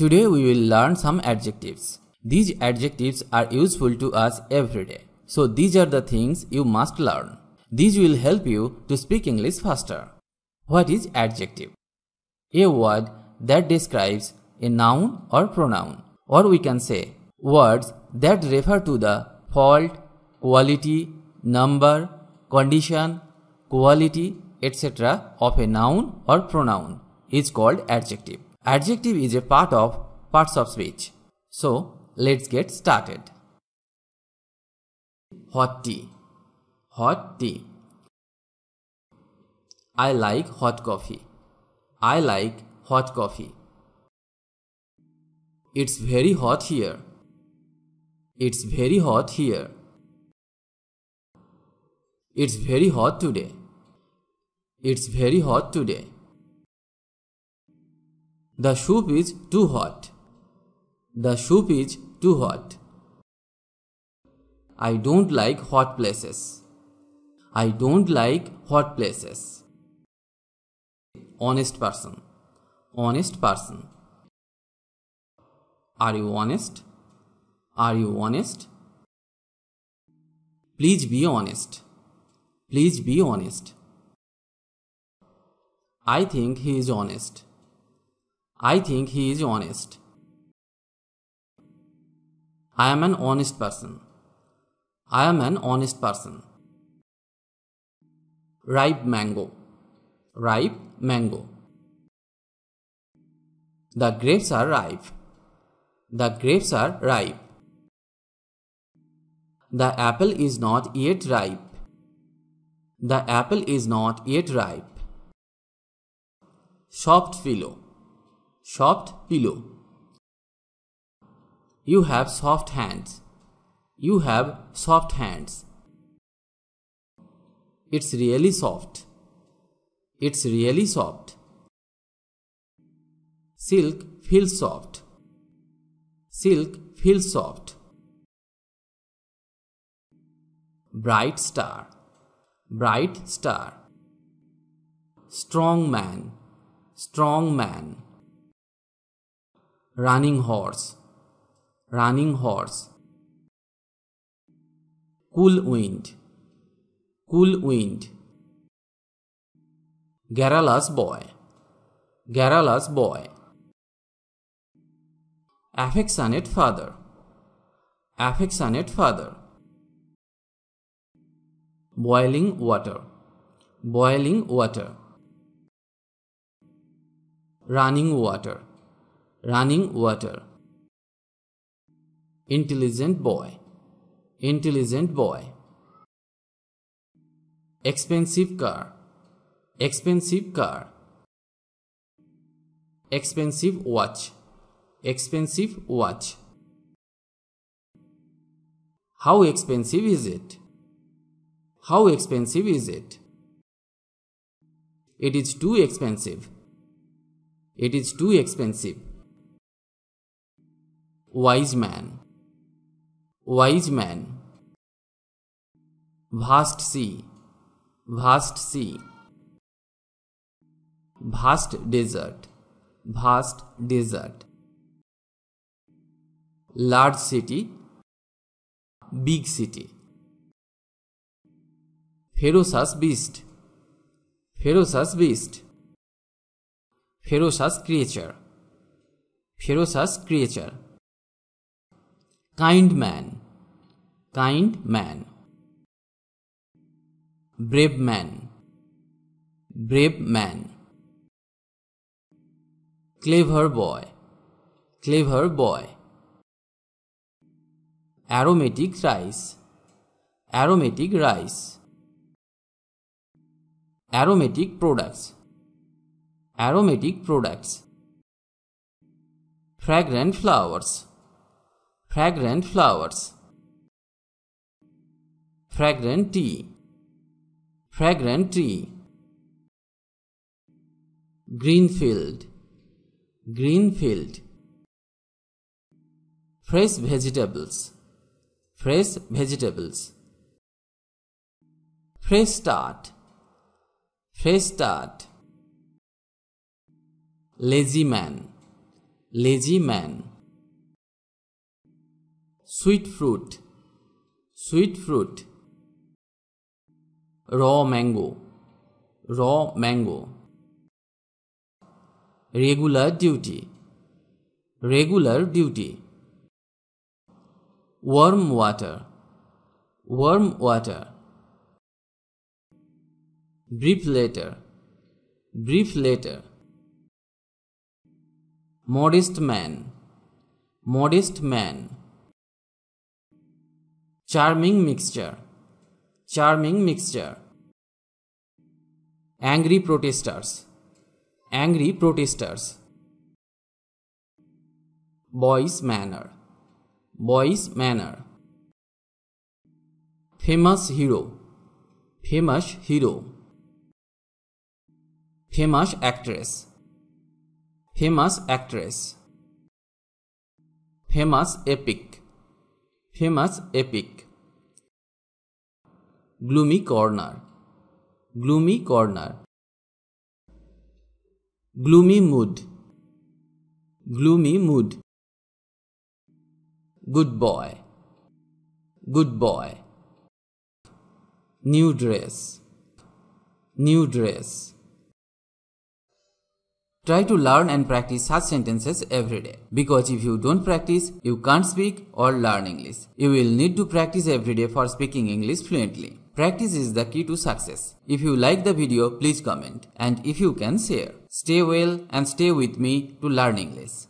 Today we will learn some adjectives. These adjectives are useful to us every day. So these are the things you must learn. These will help you to speak English faster. What is adjective? A word that describes a noun or pronoun. Or we can say words that refer to the fault, quality, number, condition, quality, etc. of a noun or pronoun is called adjective. Adjective is a part of parts of speech. So, let's get started. Hot tea. Hot tea. I like hot coffee. I like hot coffee. It's very hot here. It's very hot here. It's very hot today. It's very hot today. The soup is too hot. The soup is too hot. I don't like hot places. I don't like hot places. Honest person. Honest person. Are you honest? Are you honest? Please be honest. Please be honest. I think he is honest. I think he is honest. I am an honest person. I am an honest person. Ripe mango. Ripe mango. The grapes are ripe. The grapes are ripe. The apple is not yet ripe. The apple is not yet ripe. Soft pillow soft pillow. You have soft hands. You have soft hands. It's really soft. It's really soft. Silk feels soft. Silk feels soft. Bright star. Bright star. Strong man. Strong man running horse. Running horse. Cool wind. Cool wind. Garrulous boy. Garrulous boy. Affectionate father. Affectionate father. Boiling water. Boiling water. Running water running water. Intelligent boy, intelligent boy. Expensive car, expensive car. Expensive watch, expensive watch. How expensive is it? How expensive is it? It is too expensive. It is too expensive. Wise man, wise man. Vast sea, vast sea. Vast desert, vast desert. Large city, big city. Ferocious beast, ferocious beast. Ferocious creature, ferocious creature kind man, kind man. Brave man, brave man. Clever boy, clever boy. Aromatic rice, aromatic rice. Aromatic products, aromatic products. Fragrant flowers fragrant flowers. Fragrant tea. Fragrant tea green field green field fresh vegetables. Fresh vegetables. Fresh start fresh start lazy man. Lazy man sweet fruit sweet fruit, raw mango raw mango, regular duty regular duty, warm water warm water, brief letter brief letter modest man modest man charming mixture charming mixture angry protesters angry protesters boys manner boys manner famous hero famous hero famous actress famous actress famous epic famous epic. Gloomy corner. Gloomy corner. Gloomy mood. Gloomy mood. Good boy. Good boy. New dress. New dress. Try to learn and practice such sentences every day. Because if you don't practice, you can't speak or learn English. You will need to practice every day for speaking English fluently. Practice is the key to success. If you like the video, please comment. And if you can, share. Stay well and stay with me to learn English.